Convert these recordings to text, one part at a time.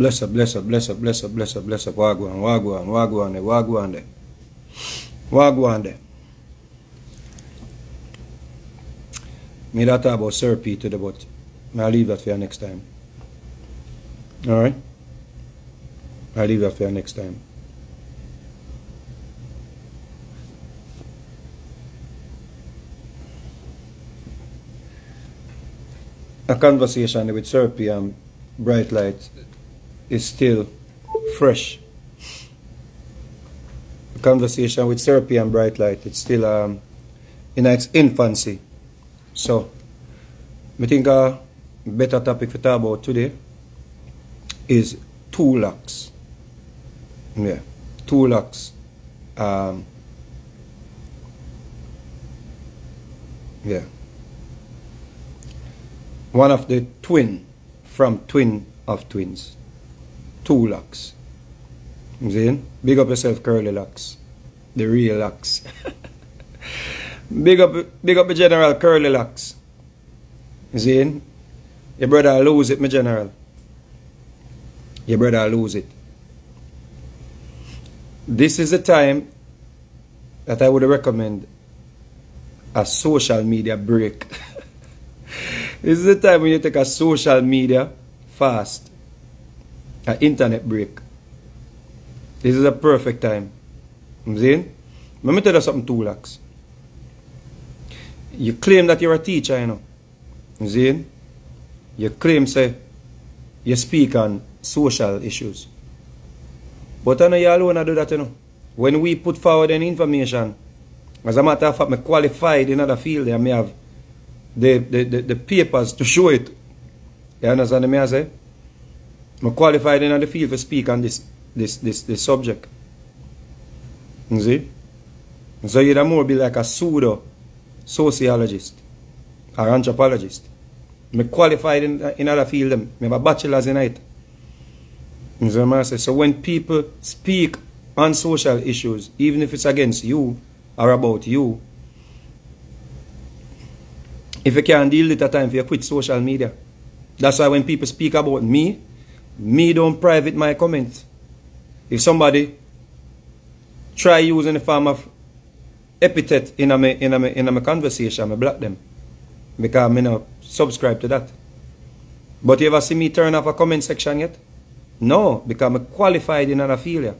Bless up, bless up, bless up, bless up, bless up, bless up. Wagwan, wagwan, wagwan, wagwan. Wagwan. Me that talk about P today, but I'll leave that for you next time. Alright? I'll leave that for you next time. A conversation with Sir P and Bright Light is still fresh. Conversation with P and Bright Light, it's still um, in its infancy. So, I think a better topic to talk about today is two locks. Yeah, two locks. Um, yeah. One of the twin from twin of twins. Two locks. You see? Big up yourself, curly locks. The real locks. big up big up the general curly locks. You see? Your brother lose it, my general. Your brother lose it. This is the time that I would recommend a social media break. this is the time when you take a social media fast, an internet break. This is a perfect time. You see? Let me tell you something, two locks. You claim that you're a teacher, you know. You see? You claim, say, you speak on social issues. But I know you alone do that, you know. When we put forward any information, as a matter of fact, I'm qualified in other field I have the, the, the, the, papers to show it. You understand me I say? I'm qualified in the field to speak on this this this, this subject. You see? So you'd more be like a pseudo sociologist or anthropologist. I'm qualified in, in other field. I have a bachelor's in it. So when people speak on social issues, even if it's against you or about you, if you can't deal with that time, you quit social media. That's why when people speak about me, me don't private my comments. If somebody try using the form of epithet in a me, in a me, in a me conversation, I block them. Because I not subscribe to that. But you ever see me turn off a comment section yet? No, because I'm qualified in another field.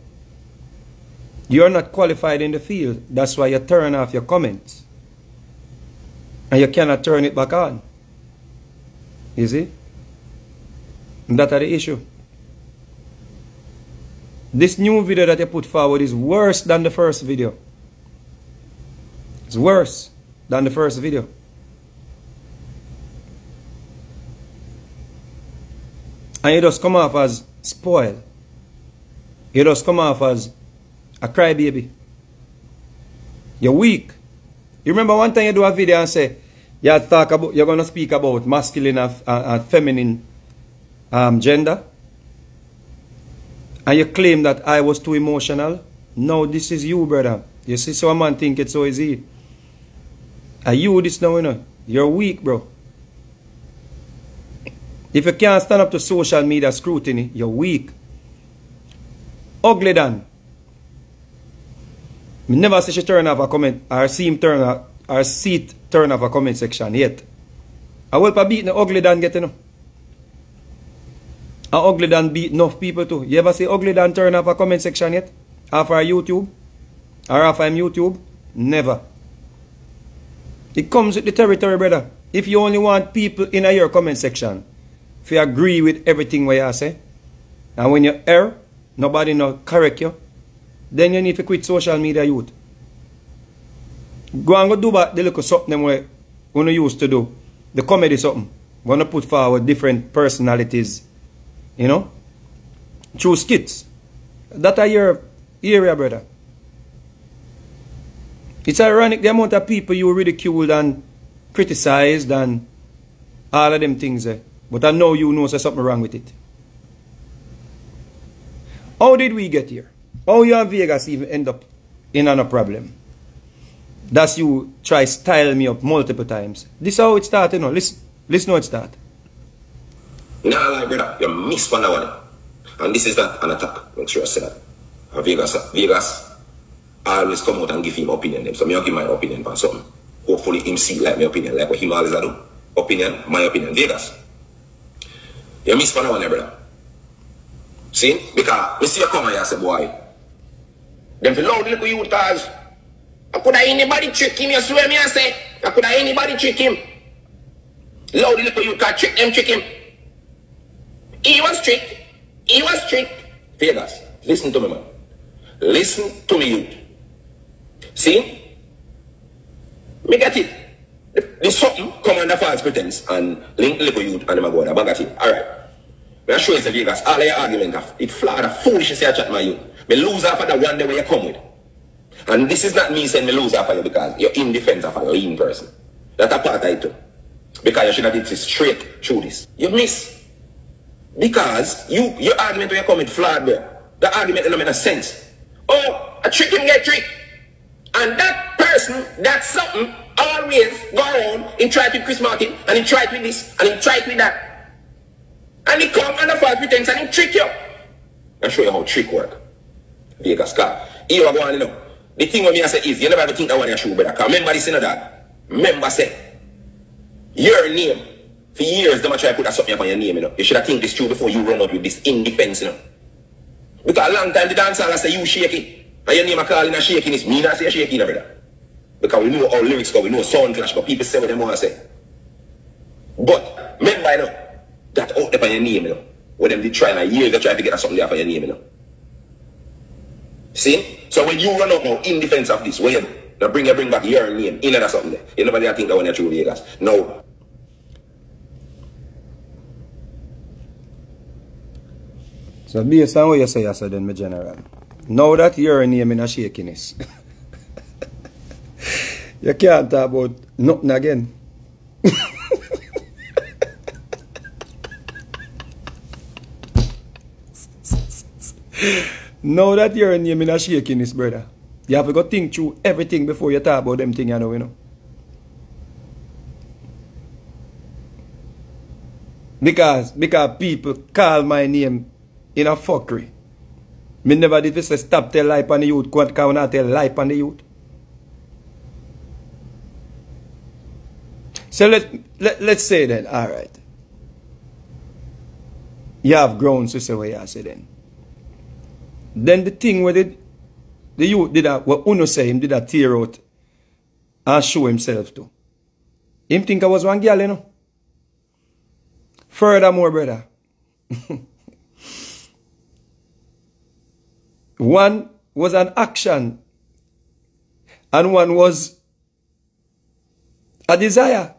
You're not qualified in the field. That's why you turn off your comments. And you cannot turn it back on. You see? That are the issue. This new video that you put forward is worse than the first video. It's worse than the first video. And you just come off as spoiled. You just come off as a crybaby. You're weak. You remember one time you do a video and say, you talk about, you're going to speak about masculine and feminine um, gender. And you claim that I was too emotional. No, this is you, brother. You see, so a man think it's so easy. Are you this now, you know? You're weak, bro. If you can't stand up to social media scrutiny, you're weak. Ugly Dan. Me never see she turn off a comment or see him turn off or see it turn off a comment section yet. I will probably beat the ugly Dan get you know. A ugly Dan beat enough people too. You ever see ugly Dan turn off a comment section yet? Our YouTube? Or our YouTube? Never. It comes with the territory, brother. If you only want people in your comment section, if you agree with everything what you say, and when you err, nobody no correct you, then you need to quit social media youth. Go and go do back the little something where we used to do. The comedy something. Wanna put forward different personalities, you know? Through skits. That are your area, brother. It's ironic the amount of people you ridiculed and criticized and all of them things there. But I know you know there's something wrong with it. How did we get here? How you and Vegas even end up in a problem? That's you try style me up multiple times. This is how it started, you know. Listen, listen how it started. Nah, like brother, you miss one one. And this is not an attack. Make sure I say that. And Vegas, Vegas always come out and give him opinion. So me I give my opinion on something. Hopefully him see like my opinion, like what him always do. Opinion, my opinion. Vegas. You miss for one, brother. See? Because we see you come here and say, boy, them feel loud little youth cause I could have anybody trick him, you swear me I say. I could have anybody trick him. Loud little youth cause trick them, trick him. He was tricked. He was tricked. Vegas, listen to me, man. Listen to me, youth. See? Me get it. The something come under false pretense and link little youth and them go on. I got it. Alright. Me show you Vegas. All your argument of it flawed, foolish say I chat my youth. Me lose after the one day where you come with. And this is not me saying me lose after you because you're in defense of you're in person. That's a part it too. Because you should have did this straight through this. You miss. Because you your argument where you come with flawed there. The argument doesn't make a sense. Oh, a trick him get trick. And that person, that something, always go around and try with Chris Martin, and he try with this, and he try with that. And he come under false pretense and he trick you. I'll show you how trick work. Vegas car. Here I go on, you know. The thing with me I say is, you never ever think that one your shoe. Because remember this, you know that. Remember say, your name, for years, them try to put that something up on your name, you know. You should have think this true before you run out with this in defense, you know. Because a long time the dancer I say you shaky. And your name I call in a shakiness. Me not say you know, brother. Because we know how lyrics go, we know sound clash, but people say what they want to say. But remember, you know, that out there on your name, you know. When them did try in a year, they try to get something there for your name, you know. See? So when you run out now in defense of this, when now bring you bring back your name in or something there. You nobody think that when you're true Vegas. No. So based on what you say, I said then, my general. Now that your name in a shakiness, you can't talk about nothing again. now that your name in a shakiness, brother, you have to go think through everything before you talk about them thing, you know, you know. Because, because people call my name in a fuckery. Me never did we say stop tell lie on the youth, can't count out tell lie on the youth. So let, let, let's say then, alright. You have grounds to say what you say then. Then the thing with it, the youth did that, what Uno say, him did that tear out and show himself to. Him think I was one girl, you know. Furthermore, brother. one was an action and one was a desire.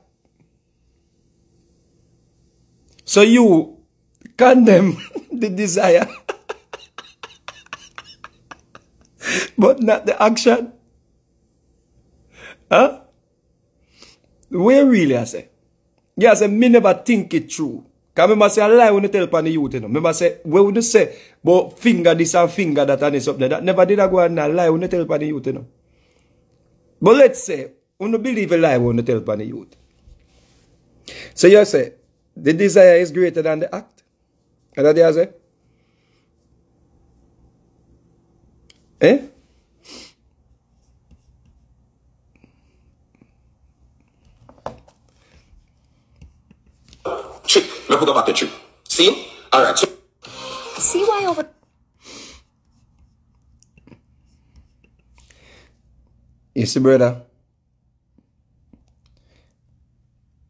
So you condemn the desire. but not the action. Huh? Where really I say? Yeah, I say, me never think it through. Because remember say a lie when you tell upon the youth, you know. Remember say, where would you say, But finger this and finger that and this up there. That never did I go and lie. We not tell upon the youth, you know. But let's say, we don't believe a lie we not tell upon the youth. So you say, the desire is greater than the act. And that you say? Eh? Chick, look at the bucket, chick. See? Alright, so... See why over... You see, brother?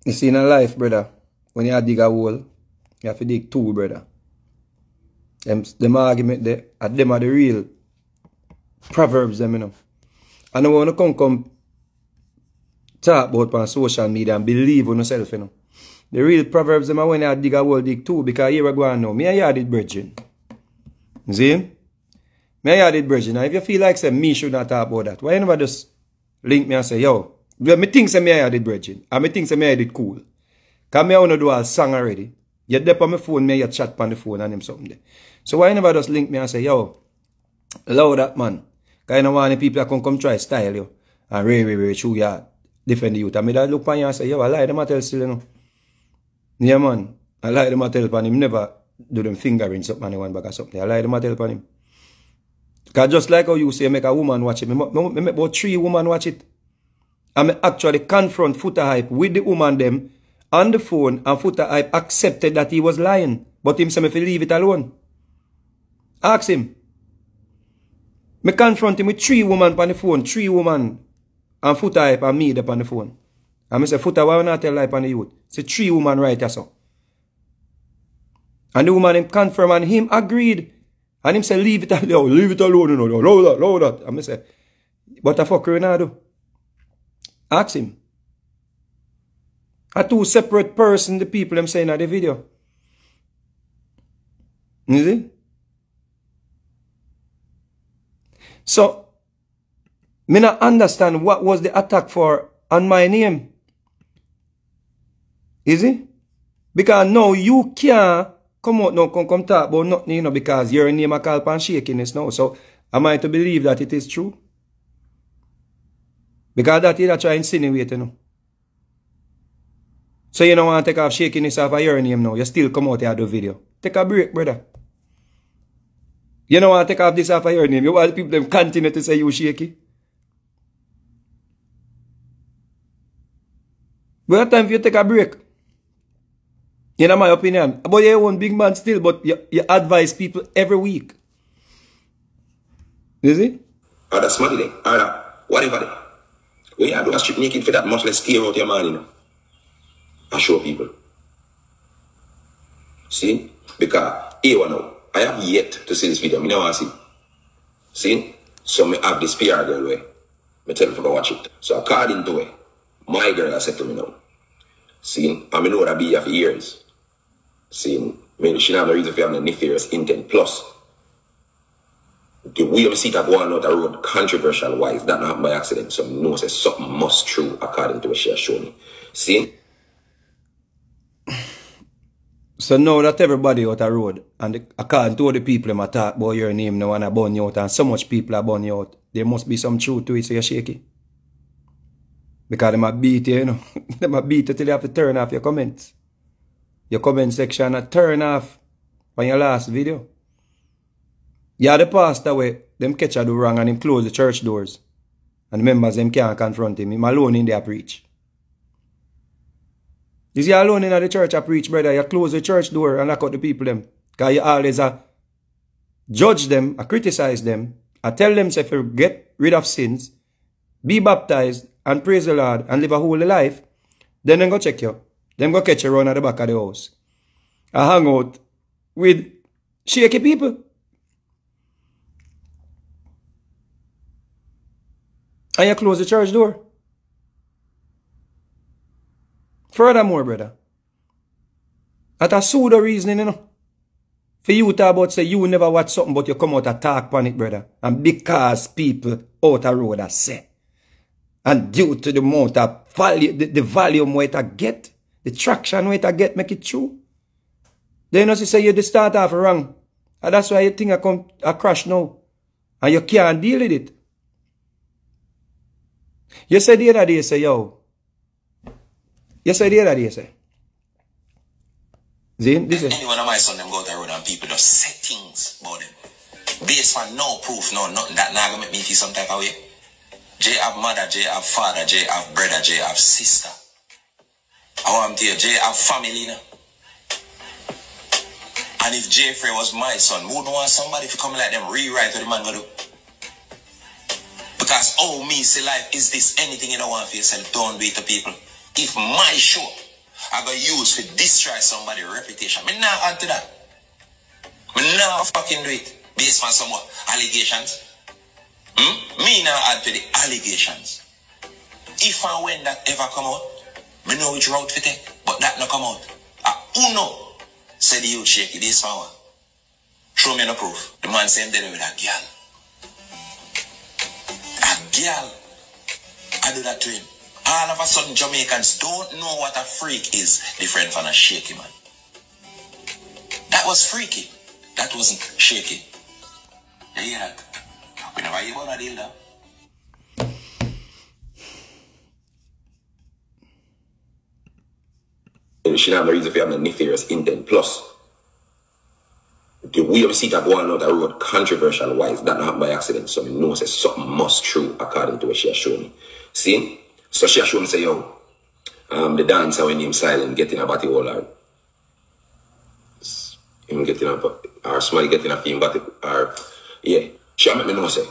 You see, in a life, brother, when you dig a hole, you have to dig two, brother. Them, them argument there, at uh, them are the real proverbs, them, you know. And I want to come, come talk about on social media and believe on yourself, you know. The real proverbs, them when you dig a hole, dig two, because here we go on now. Me and you did bridging. See? Me and you did bridging. Now, if you feel like say me should not talk about that, why you never just link me and say, yo, well, me think say me and you did bridging. And me think say me and you did cool. Cause me I wanna do a song already. You dep on my phone, me you chat on the phone and him something there. So why you never just link me and say, yo, allow that man. Cause you know want the people that come come try style you. And really, really, really, true, yeah, defend the youth. And me that look on you and say, yo, I lie them a tell still, you know. Yeah, man. I lie them a tell upon him never do them fingering something and one bag of something. I lie them tell upon him. Because just like how you say make a woman watch it, me, me, me make about three woman watch it. And me actually confront Foota Hype with the woman them on the phone and Foota Hype accepted that he was lying. But him say me leave it alone. Ask him. Me confront him with three woman on the phone, three woman, and Foota Hype and me on the phone. And I say, Foota, why not tell lie on the youth? Say three woman right so. And the woman him confirm and him agreed. And him say, leave it alone, leave it alone, you know, allow that, allow that. And I say, what the fuck you now do? Ask him. A two separate person, the people I'm saying in the video. You see? So, me not understand what was the attack for on my name. Is it? Because now you can't come out now, come, come talk about nothing, you know, because your name are called pan shakiness now. So, am I to believe that it is true? Because that is that try insinuate, you know. So you don't want to take off shakiness off of your name now. You still come out here do video. Take a break, brother. You don't want to take off this off of your name. You want people them continue to say you shaky. But time for you take a break. You know my opinion. But you're one big man still, but you, you advise people every week. You see? Oh, that's money then. Or whatever then. When you do a strip naked for that much, let's out your man, you know. I show people. See? Because, here now, I have yet to see this video. I want to see. See? So me have this PR girl way. Me tell her to watch it. So according to her, my girl to me now. See? I mean, know what I be here for years. See? I mean, she have no reason for having a nefarious intent. Plus, the way I see that going out the road, controversial wise, that not happen by accident. So know say something must true according to what she has shown me. See? So now that everybody out the road, and the, according to all the people a talk about your name now and I burn you out, and so much people are burn you out, there must be some truth to it, so you're shaky. Because them a beat you, you know. them a beat you till you have to turn off your comments. Your comment section a turn off on your last video. Yeah, the pastor way, them catch her do wrong and him close the church doors. And the members them can't confront him. Him alone in there preach. Is you alone in the church I preach, brother? You close the church door and lock out the people them. Because you always uh, judge them, I criticize them, I tell them say, get rid of sins, be baptized and praise the Lord and live a holy life, then them go check you. Them go catch you around at the back of the house. I hang out with shaky people. And you close the church door. Furthermore, brother, that a pseudo reasoning, you know. For you talk about say you never watch something but you come out and talk it, brother. And because people out the road are say. And due to the amount of value, the, the volume where it get, the traction where it get, make it true. Then you say you the start off wrong. And that's why you think I come a crash now. And you can't deal with it. You said the other day, say, yo. You said the other day, say. Zane, this is. Any one of my son them go out the road and people just say things about them. Based on no proof, no nothing. That not gonna make me feel some type of way. Jay have mother, Jay have father, Jay have brother, Jay have sister. I want to tell you, Jay have family now. And if Jeffrey was my son, wouldn't want somebody to come like them rewrite what the man gonna do. Because oh me say life is this anything you don't want for yourself, don't do it to people. If my show I gonna use to destroy somebody's reputation, me not add to that. Me not fucking do it based on some allegations. Hmm? Me now add to the allegations. If and when that ever come out, me know which route to take, but that not come out. I who know? Say the youth shaky this one. Show me no proof. The man saying dead with a girl. A girl. I do that to him. All of a sudden Jamaicans don't know what a freak is different from a shaky man. That was freaky. That wasn't shaky. You? Hear about a deal though. She have no reason for having a nefarious intent. Plus, the way we see that going out the road, controversial wise, that not happen by accident. So me know say something must true according to what she has shown me. See? So she has shown me say, yo, um, the dancer when him silent getting a body all or him getting a or somebody getting a film body or yeah. She make me know say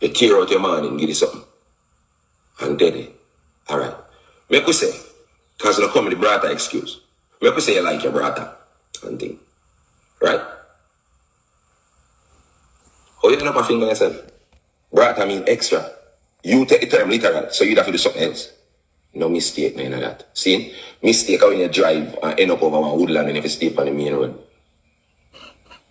you tear out your and give you something. And dead Alright. Make we say, cause no come with the brother excuse. Make we say you like your brother and thing. Right? How you end up a finger yourself? Brother mean extra. You take the term literal, so you have to do something else. No mistake, none of that. See? Mistake when you drive and end up over one woodland and if you stay on the main road.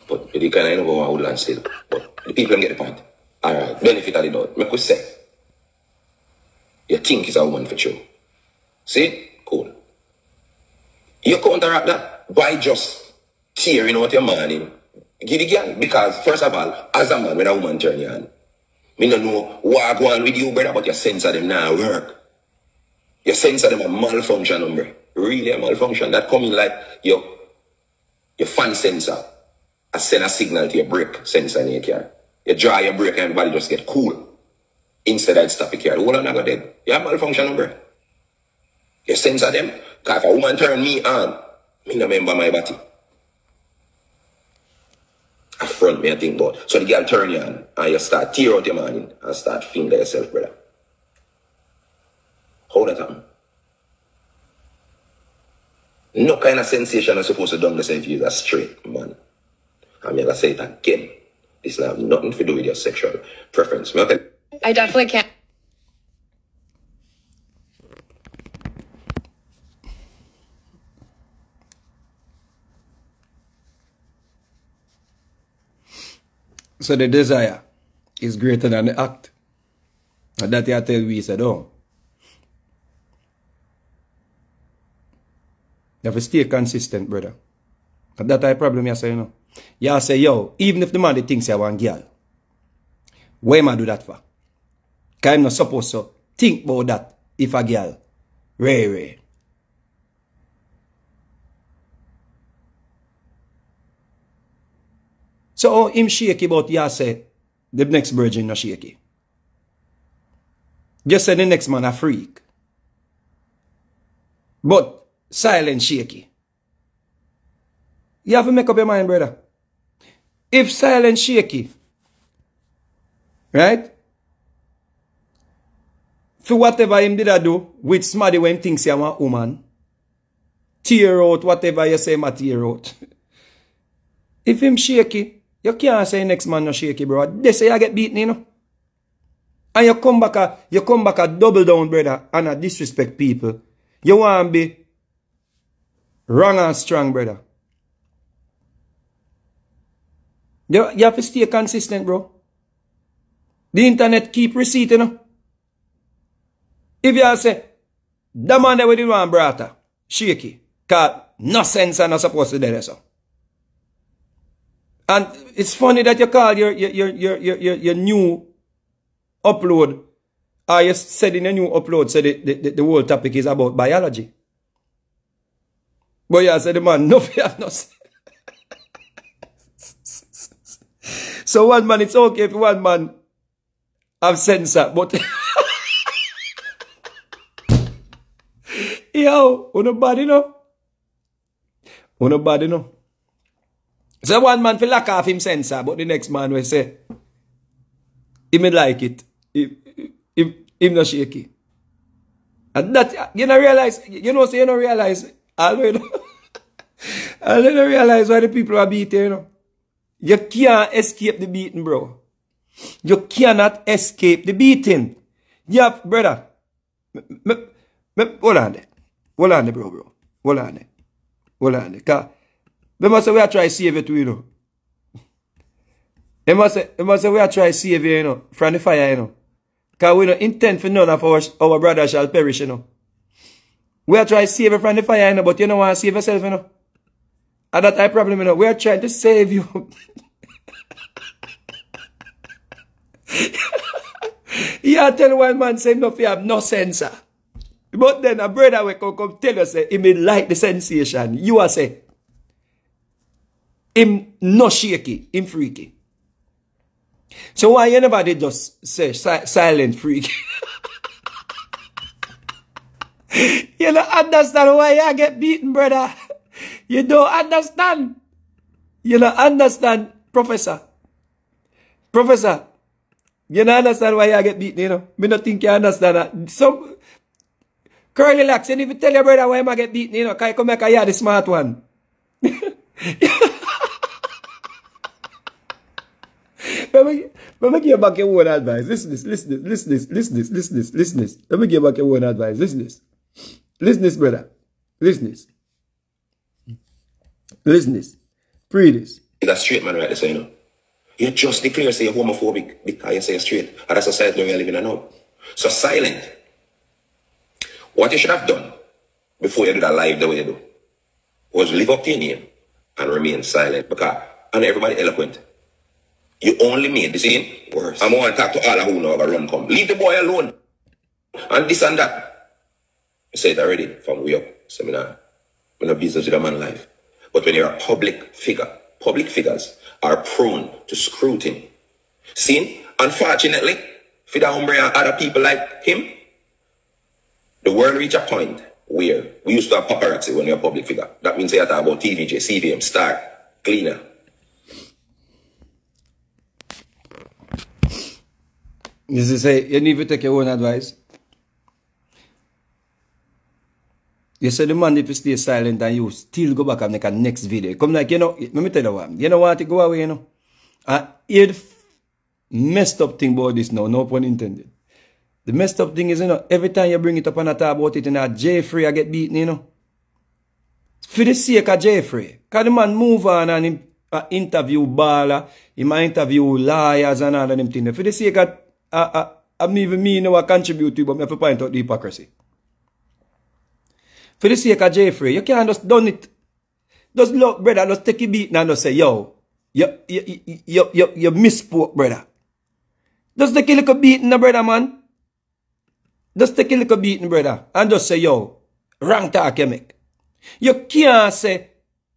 But you can end up over one woodland still. But the people get the point. Alright, benefit of the doubt. Make we say. You think it's a woman for sure. See? Cool. You counteract that by just tearing out your man in. Give the girl. Because, first of all, as a man, when a woman turn you on, me don't know what go on with you, brother, but your sense of them now work. Your sense of them a malfunction, hombre. Really a malfunction. That coming like your, your fan sensor. I send a signal to your brake sensor in your car. You draw your brake and everybody just get cool. Instead I'd stop the car. Hold on, I got dead. You have malfunction, hombre. You censor them. Because if a woman turn me on, me no remember my body. A front me I think about. So the girl turn you on and you start tear out your man and start finger yourself, brother. How that happen? No kind of sensation is supposed to the same if you're straight man. I'm gonna say it again. This have nothing to do with your sexual preference. Me I I definitely can't. So the desire is greater than the act. And that I tell we said, oh. You have to stay consistent, brother. And that I problem you say, you know. You say, yo, even if the man thinks you want girl, why am I do that for? Because I'm not supposed to think about that if a girl, Ray Ray. So how him shaky about you say the next virgin not shaky. Just say the next man a freak. But silent shaky. You have to make up your mind, brother. If silent shaky, right? For whatever him did I do with somebody when thinks are a woman, tear out whatever you say, ma tear out. If him shaky, you can't say next man no shaky, bro. They say I get beaten, you know. And you come back a, you come back a double down, brother, and a disrespect people. You want to be wrong and strong, brother. You, you have to stay consistent, bro. The internet keep receipt, you know. If you say, the man that we did want brata, shaky, cause no sense and not supposed to do that, so. And it's funny that you call your your your your your, your, your new upload, or you said in a new upload, so the, the, the whole topic is about biology. But yeah, said the man, no fear, no sense. So one man, it's okay if one man have sensor, but yo, uno body no, uno body no. So one man feel lock off him sensor, but the next man will say, he may like it, him, him, him not shaky. And that, you know realize, you know, so you know realize, always, I don't realize why the people are beating, you know. You can't escape the beating, bro. You cannot escape the beating. You have, brother. Me, me, hold on there. Hold on there, bro, bro. Hold on there. Hold on there. Cause, remember say we are trying to save it, you know. Remember say, remember say we are trying to save you, you know, from the fire, you know. Cause we don't intend for none of our, our brother shall perish, you know. We are trying to save you from the fire, you know, but you don't want to save yourself, you know. And that I problem, you know. We are trying to save you. yeah, tell one man say no, you have no sensor. But then a brother will come, come tell us, say, he may like the sensation. You are say, him no shaky, him freaky. So why anybody just say si silent freak? you don't understand why I get beaten, brother. You don't understand. You don't understand, professor. Professor, you don't understand why you get beaten, you know. Me not think you understand that. Some curly locks, you need to tell your brother why I get beaten, you know, can you come back here the smart one. let, me, let me give back your own advice. Listen this, listen this, listen this, listen this, listen this, listen this. Let me give back your own advice. Listen this. Listen this, brother. Listen this. Pray this. That's straight man right there, so you know. You just declare say you're homophobic because you say you're straight. And that's a society we're living in now. So silent. What you should have done before you do that live the way you do was live up to your name and remain silent because and everybody eloquent. You only made the scene worse. I'm going to talk to all of who know about run come. Leave the boy alone. And this and that. I said it already from way up seminar. I'm not business with a man life. But when you're a public figure, public figures are prone to scrutiny. See, unfortunately, for the hombre and other people like him, the world reached a point where we used to have paparazzi when you're a public figure. That means they talk about TVJ, CVM, Star, Gleaner. You see, say, you to take your own advice. You say the man if you stay silent and you still go back and make a next video. Come like, you know, let me tell you what, you know what, go away, you know. And the messed up thing about this now, no pun intended. The messed up thing is, you know, every time you bring it up and I talk about it, you know, Jeffrey, I get beaten, you know. For the sake of Jeffrey. Because the man move on and him uh, interview baller, he might interview lawyers and all of them things. For the sake of, uh, uh, I'm even me, you know, I contribute to but I have to point out the hypocrisy. For the sake of Jeffrey, you can't just done it. Just look, brother, just take a beat and just say, yo, you, you, you, you, you, misspoke, brother. Just take a little beating, brother, man. Just take a little beating, brother, and just say, yo, wrong talk you make. You can't say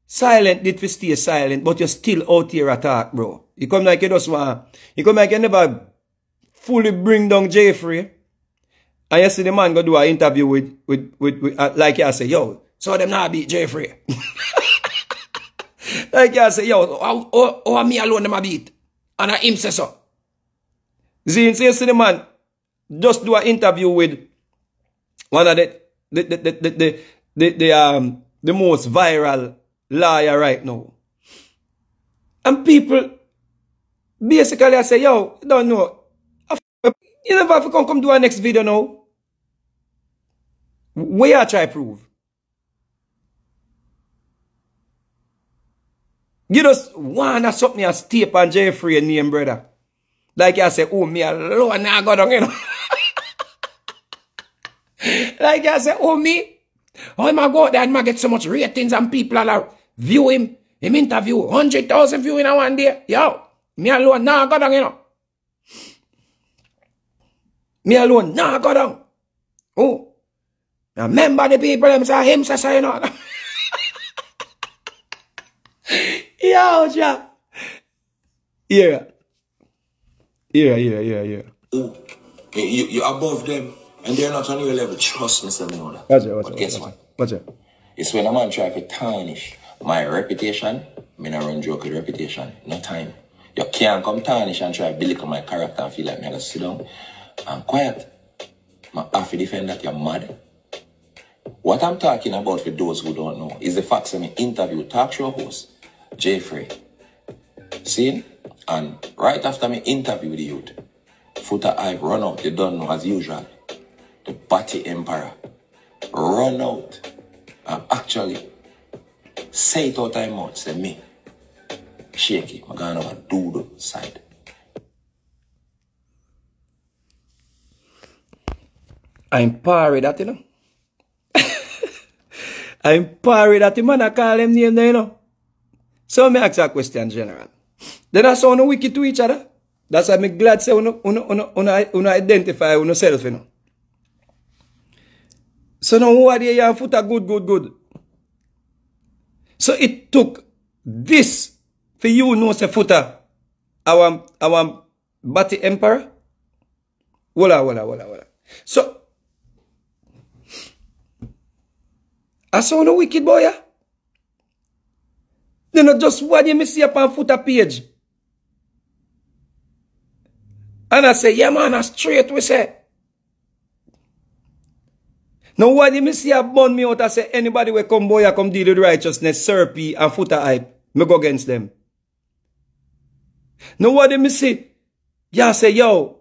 silent did we stay silent, but you're still out here attack, bro. You come like you just want, you come like you never fully bring down Jeffrey. And you see the man go do an interview with, with, with, with uh, like you say, yo, so them not beat Jeffrey. like you say, yo, oh, oh, me alone them a beat. And I him say so. See, see, see the man just do an interview with one of the, the, the, the, the, the, the, the um, the most viral liar right now. And people basically I say, yo, don't know. You never have to come, come do our next video now. Where I try prove? You just wanna something as tape on Jeffrey name, brother. Like I say, oh, me alone, I go down, you know. like I say, oh, me, how am I go there and I get so much ratings and people are view him, him interview, 100,000 view in a one day. Yo, me alone, nah, go down, you know. Me alone, nah, go down. Oh. Now remember the people them say him say say you know. Yo, ja. Yeah. Yeah, yeah, yeah, yeah. Ooh, you, you're above them and they're not on your level. Trust me, you that. Watch it, watch But it. guess watch what? Watch it. It's when a man try to tarnish my reputation, me not run joke with reputation. No time. You can't come tarnish and try to belittle my character and feel like me I gotta sit down and quiet. I have to defend that you're mad. What I'm talking about for those who don't know is the fact that me interview talk show host Jeffrey. See? And right after me interview the youth, Foota I run out, you don't know as usual. The Batty Emperor run out and actually say it out time out, say me. Shaky, I'm going over doodle side. I'm parry that, you know. I'm parry that, the man I call him name there, you know. So me ask a question, General. Then I saw no wicked to each other. That's why I'm glad say uno, uno, uno, uno, uno identify uno self, you know. So now who are they your foot are good, good, good. So it took this For you know say Foota, our, our Batty Emperor? Wala, wala, wala, wala. So, I saw no wicked boy, yeah? You know, just what you me see upon Foota page. And I say, yeah man, I straight we say. Now what you see a bun me out, I say, anybody will come boy, come deal with righteousness, Sir P and Foota hype, me go against them. Now what you see, yeah say, yo,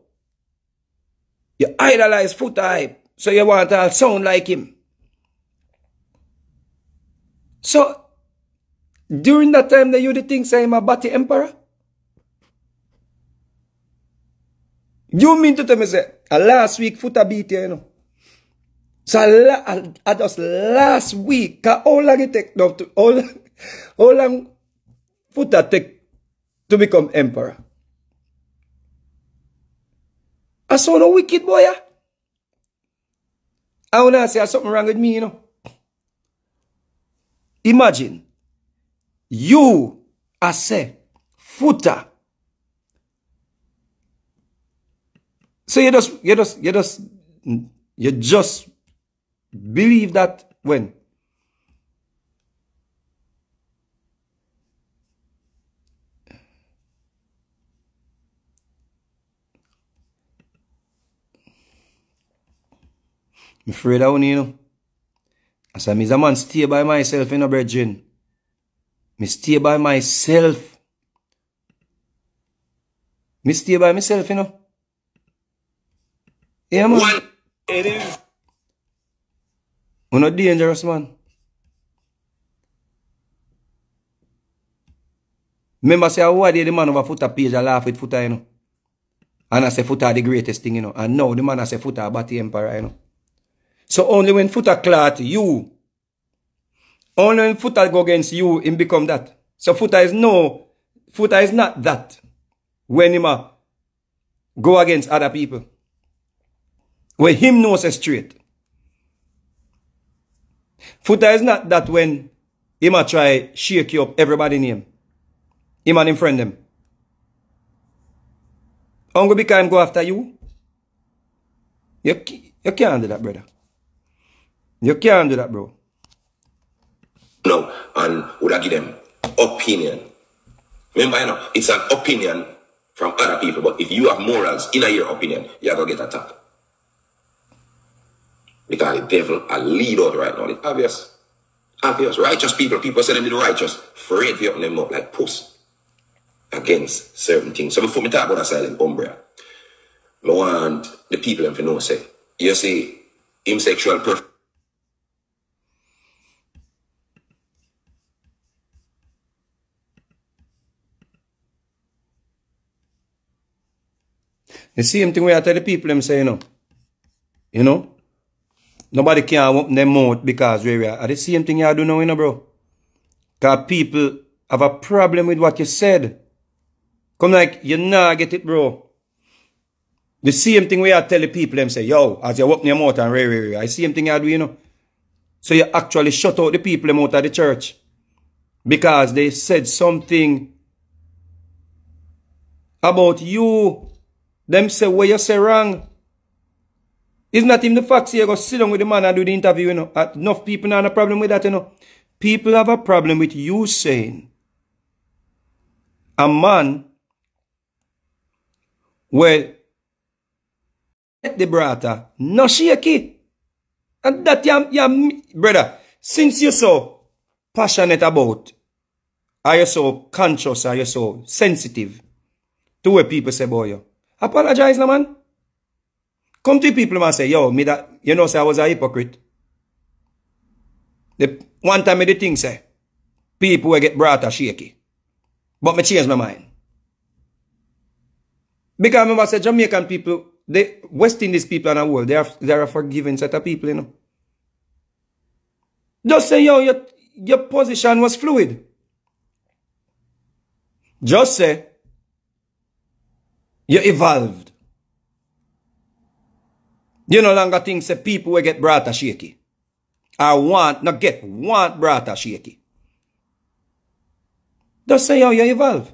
you idolize Foota hype, so you want to sound like him. So, during that time that you the think I'm a Batty Emperor? You mean to tell me say, last week Foota beat you, know? So, a, a just last week, how long it take to, how long, how long Foota take to become emperor? I saw no wicked boy, yeah? I wanna say something wrong with me, you know? Imagine, you, I say, Foota. So you just, you just, you just, you just believe that when? I'm afraid of you know. I said, Mr. Man, stay by myself, you know, brethren. Me stay by myself. Me stay by myself, you know. Yeah, man. What? It is. We're not dangerous, man. Remember, say, who are they, the man over footer page, I laugh with footer, you know. And I say, footer the greatest thing, you know. And now the man I say, footer about the empire, you know. So only when Foota clot you, only when Foota go against you, him become that. So Foota is no, Foota is not that. When him a go against other people. When him knows a straight. Foota is not that when him a try shake you up everybody name. Him and him friend them. Because him go after you. You, you can't do that, brother. You can't do that, bro. No, and would I give them opinion? Remember, you know, it's an opinion from other people, but if you have morals in your opinion, you're gonna get attacked. Because the devil a lead out right now. It's obvious. Obvious. Righteous people, people say them the righteous, afraid to open them up like puss against certain things. So before me talk about a silent umbra, I want the people them to know say, you see, him sexual preference The same thing we I tell the people them say, you know. You know? Nobody can open their mouth because we are. The same thing you do now, you know, bro. Because people have a problem with what you said. Come like, you nah get it, bro. The same thing we are tell the people them say, yo, as you open your mouth and re, re, re. The same thing you do, you know. So you actually shut out the people them out of the church. Because they said something about you. Them say what you say wrong. It's not even the fact you go sit down with the man and do the interview, you know. Uh, enough people have a problem with that, you know. People have a problem with you saying a man well the brother no shaky. And that you, you brother, since you're so passionate about, are you so conscious, are you so sensitive to what people say about you? Apologize, no man. Come to people and say, yo, me that, you know, say I was a hypocrite. The one time me the thing say, eh. people will get brought a shaky. But me change my mind. Because I remember, say Jamaican people, the West Indies people and the world, they are, they are a forgiving set of people, you know. Just say, yo, your, your position was fluid. Just say, you evolved. You no longer think say people will get brought a shaky. I want, not get, want brought a shaky. Just say how you evolve.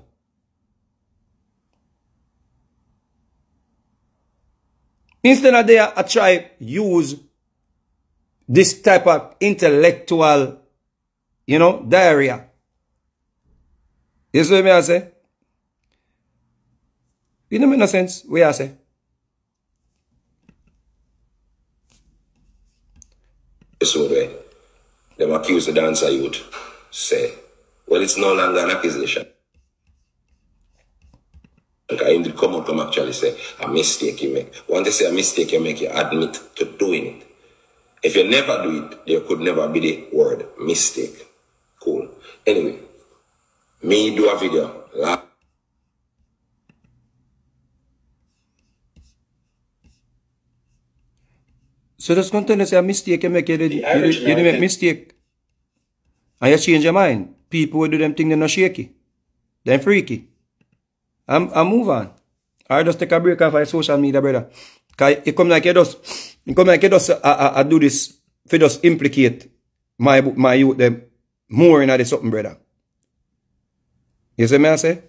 Instead of they a try use this type of intellectual, you know, diarrhea. You see what I say? It don't make no sense. What I say? episode where them accuse the dancer youth say, well, it's no longer an accusation. Like him did come out come actually say a mistake you make. Once they say a mistake you make, you admit to doing it. If you never do it, there could never be the word mistake. Cool. Anyway, me do a video. So that's continuous a mistake you make. You, you, you, you make mistake. And you change your mind. People will do them thing they're not shaky. They're freaky. I'm, I'm move on. Or just take a break off of social media, brother. Cause it come like you just, it come like you just, I, I, I do this, for just implicate my, my youth them more in this something, brother. You see me I say?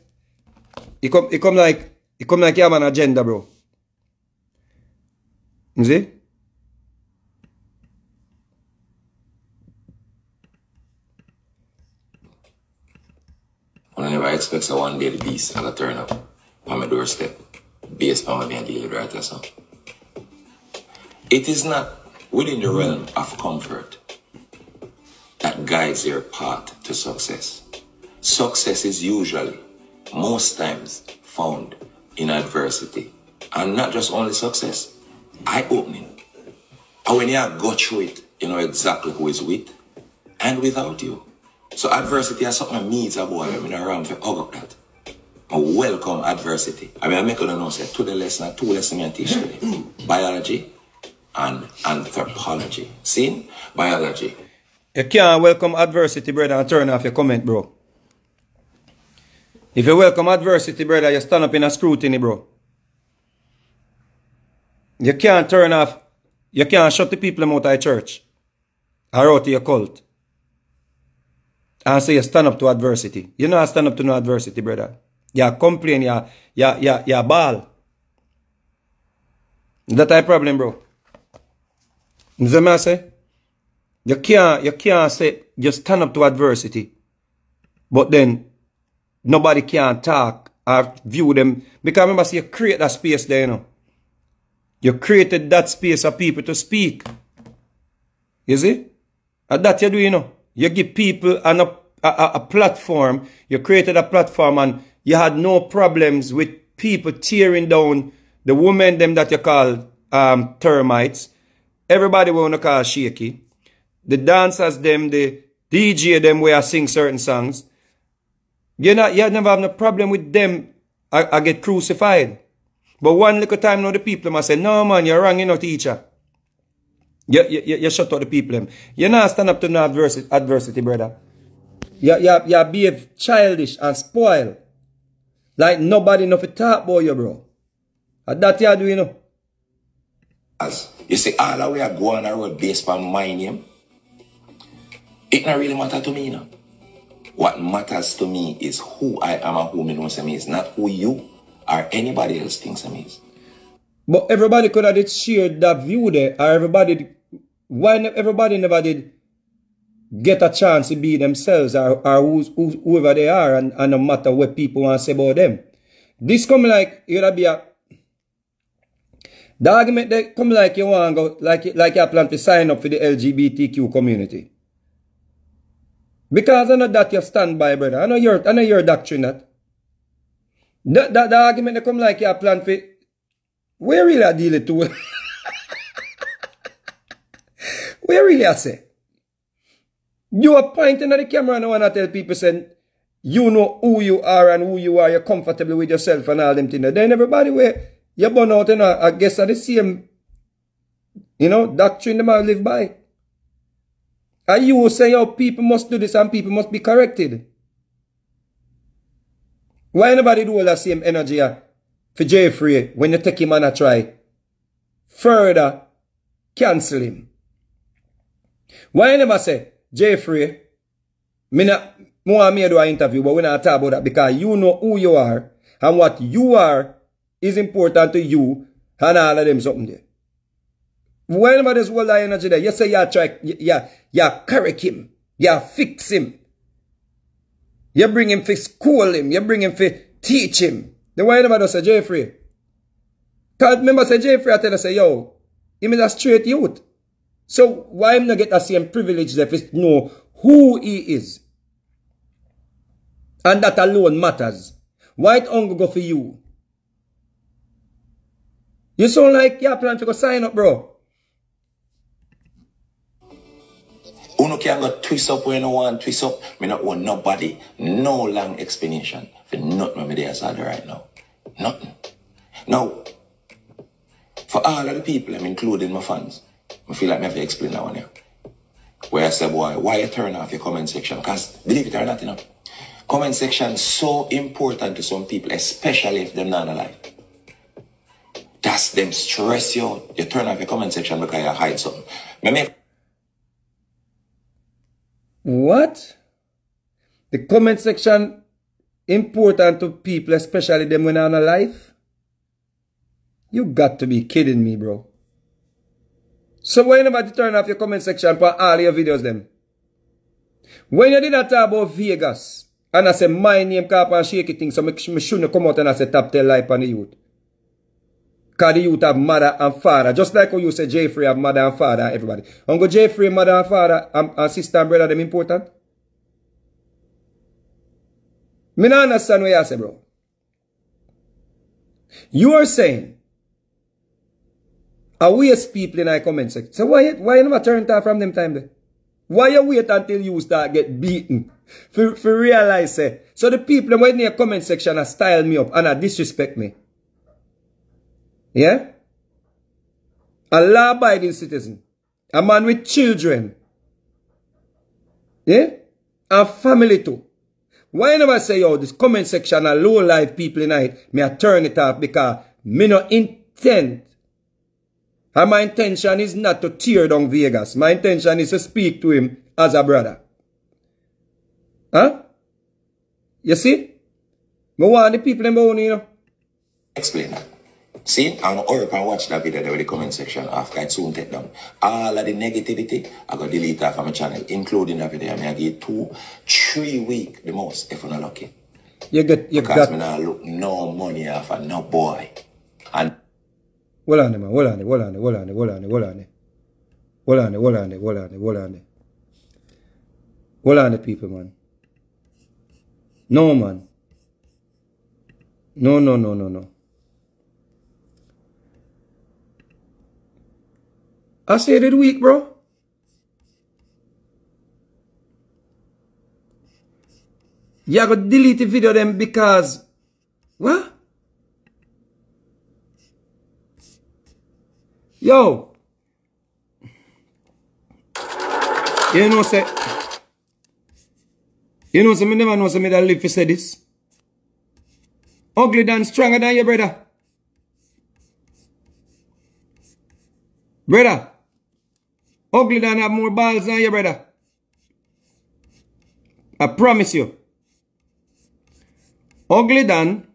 It come, it come like, it come like you have an agenda, bro. You see? I expect so one day the beast gonna turn up on my doorstep based on my being dealing right or something. It is not within the realm of comfort that guides your path to success. Success is usually, most times, found in adversity. And not just only success, eye opening. And when you go through it, you know exactly who is with and without you. So adversity is something that needs a boy. I mean, around for hug up that. I welcome adversity. I mean, I make you know, say, to the lesson, two lessons I teach today. Mm-hmm. Biology and anthropology. See? Biology. You can't welcome adversity, brother, and turn off your comment, bro. If you welcome adversity, brother, you stand up in a scrutiny, bro. You can't turn off, you can't shut the people out of church or out of your cult. And say you stand up to adversity. You know, I stand up to no adversity, brother. You complain, you, you, you, you ball. That a problem, bro. You see what I say? You can't, you can't say, you stand up to adversity, but then nobody can talk or view them. Because remember, you create that space there, you know. You created that space for people to speak. You see? And that you do, you know. You give people an, a, a, a platform. You created a platform and you had no problems with people tearing down the women them that you call um, termites. Everybody want to call shaky. The dancers them, the DJ them where I sing certain songs. You not, you never have no problem with them. I, I get crucified. But one little time now the people must say, no man, you're wrong, you know, teacher. You, you, you, you shut out the people them. You not stand up to no adversity, adversity brother. You, you, you behave childish and spoil. Like nobody know to talk about you, bro. And that you do, you know. As you see, all the way I go on the road based on my name, it not really matter to me, you know. What matters to me is who I am and who me know me is, not who you or anybody else thinks me is. But everybody could have shared that view there, or everybody, why everybody never did get a chance to be themselves or, or who's, who, whoever they are, and, and no matter what people want to say about them. This come like you gotta be a the argument they come like you want to go like like you plan to sign up for the LGBTQ community. Because I know that you stand by, brother. I know your I know your doctrine that. The, the, the argument they come like you plan for where really I deal it Where really I say? You are pointing at the camera and I tell people saying, you know who you are and who you are, you're comfortable with yourself and all them things. Then everybody where you burn out, you know, I guess are the same, you know, doctrine them all live by. And you will say, oh, people must do this and people must be corrected. Why nobody do all that same energy for Jeffrey when you take him on a try? Further, cancel him. Why you never say, Jeffrey, me not, More me do an interview, but we not talk about that because you know who you are and what you are is important to you and all of them something there. Whenever there's all that energy there, you say you try, you, you, you correct him, you fix him. You bring him to school him, you bring him to teach him. Then why never say Jeffrey? Cause remember say Jeffrey I tell us say, yo, he is a straight youth. So why him not get the same privilege there to know who he is? And that alone matters. White hunger go for you. You sound like you plan to go sign up, bro. Uno can go twist up where no one twist up. Me not want nobody, no long explanation for nothing when me there side right now. Nothing. Now, for all of the people, I'm including my fans, I feel like I have to explain that one here. Where I said, boy, why you turn off your comment section? Because believe it or not, you know, comment section so important to some people, especially if they're not alive. That's them stress you. You turn off your comment section because you hide something. Me What? The comment section important to people, especially them when they're alive? You got to be kidding me, bro. So why never turn off your comment section for all your videos them? When you did not talk about Vegas, and I say my name cap and shaky thing, so me, me shouldn't come out and I say top 10 life on the youth. Because the youth have mother and father. Just like how you say Jeffrey have mother and father, everybody. Uncle Jeffrey, mother and father, and, and sister and brother, them important? Me not understand what you say, bro. You are saying, I waste people in our comment section. So why, why you never turn off from them time there? Why you wait until you start get beaten? For, for realize, say, so the people when in your comment section are style me up and are disrespect me. Yeah? A law-abiding citizen. A man with children. Yeah? A family too. Why never say, yo, this comment section are low life people in it, me I turn it off because me no intent. And my intention is not to tear down Vegas. My intention is to speak to him as a brother. Huh? You see? Me want the people in Boone, you know. explain that. See, I'm hurry up and watch that video there with the comment section after I soon take down. All of the negativity, I gotta delete off from my channel, including that video. I mean, I give two, three week the most, if I'm not lucky. You get, you Because got, me not look no money off of no boy. Hold on, man. Hold on, hold on, hold on, hold on, hold on. Hold on, hold on, hold on, hold on. Hold on, people, man. No, man. No, no, no, no, no. I said it weak, bro. You gotta delete the video them because what? Yo. You know say You know say me never know say me that live to say this. Ugly than stronger than your brother. Brother. Ugly than have more balls than your brother. I promise you. Ugly than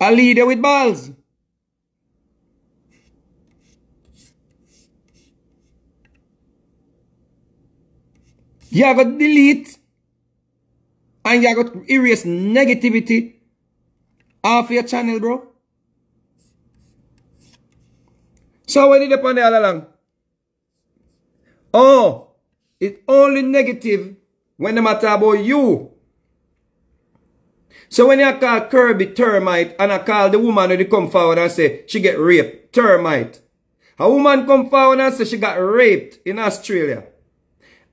a leader with balls. You got to delete and you got to erase negativity off your channel, bro. So when did upon the all along? Oh, it's only negative when they matter about you. So when you call Kirby termite and I call the woman who come forward and say she get raped, termite. A woman come forward and say she got raped in Australia.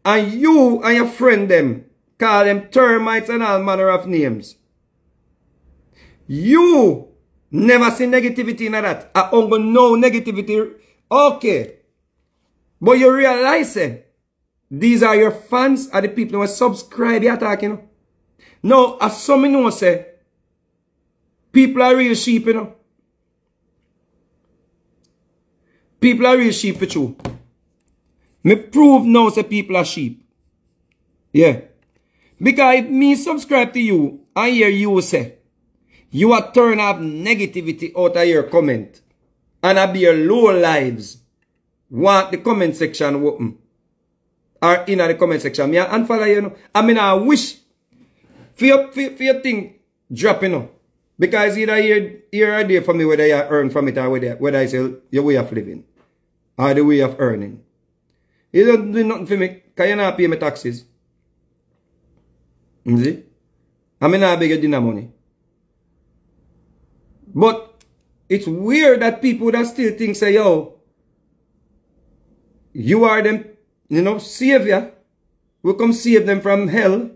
And you and your friend them call them termites and all manner of names. You never see negativity in that. I only no negativity. Okay. But you realize it. These are your fans are the people who subscribe the attack, you know. Now, as some know say, people are real sheep, you know. People are real sheep for true. Me prove now say people are sheep. Yeah. Because if me subscribe to you, I hear you say, you are turn up negativity out of your comment. And I be your low lives. Want the comment section open. Or in the comment section. Me and follow you know. I mean I wish for your, for, for your thing dropping know. Because either or there for me whether you earn from it or whether, whether it's your way of living. Or the way of earning. You don't do nothing for me, because you not pay my taxes. You see? I mean, I beg you dinner money. But it's weird that people that still think, say, yo, you are them, you know, savior. We come save them from hell.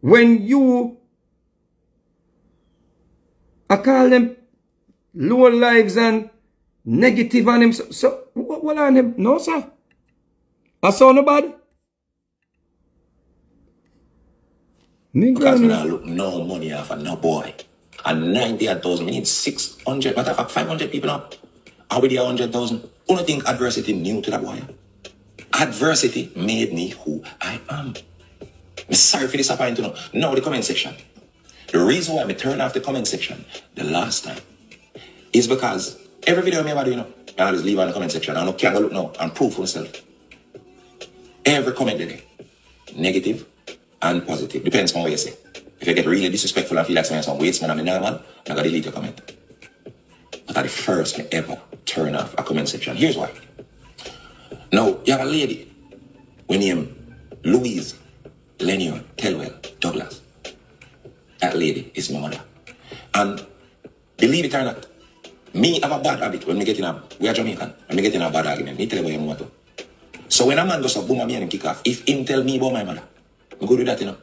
When you, I call them low lives and negative on them. So, so what, what on them? No, sir. I saw nobody. Because Nigga, not look no money of no boy. And 98,000, we need 600, matter of fact, 500 people now. Are we there 100,000? Only thing adversity new to that boy. Adversity made me who I am. I'm sorry for disappointing know. Now the comment section. The reason why I turn off the comment section the last time is because every video I ever do, you know, I just leave on the comment section. I don't care, look now and prove for myself. Every comment today, negative and positive. Depends on what you say. If you get really disrespectful and feel like saying some waste man, I'm normal, I'm gonna delete your comment. But at the first me ever turn off a comment section. Here's why. Now, you have a lady. We name Louise Lenior Telwell Douglas. That lady is my mother. And believe it or not, me have a bad habit when me get in a, we are Jamaican, when me get in a bad argument, me tell you what you want to. So when a man goes up, boom, me and kick off, if him tell me about my mother, me go do that, you know.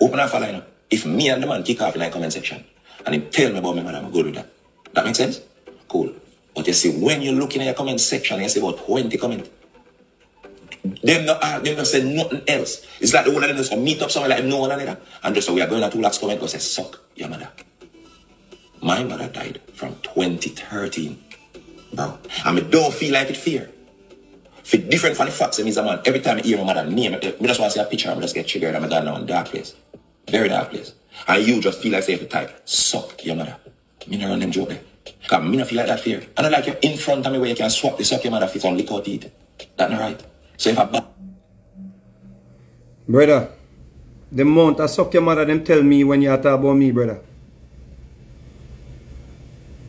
Open and follow, you know. If me and the man kick off in the comment section, and him tell me about my mother, I'm go do that. That makes sense? Cool. But you see, when you look in your comment section, you see about 20 comments. Them not, uh, them not say nothing else. It's like the one of them just meet up somewhere like no one another. And just so we are going to two lakhs comment, go say, suck your mother. My mother died from 2013. Bro. I me don't feel like it fear. For different from the facts, I'm a man. Every time I hear my mother name, eh, me just want to see a picture, I just get triggered, I'm gone down dark place. Very dark place. And you just feel like say you type, suck your mother. Me not run them joke eh. there. Cause me not feel like that fear. I don't like you in front of me where you can swap the suck your mother fit on out teeth. That not right. So if I brother, the amount I suck your mother, them tell me when you talk about me, brother.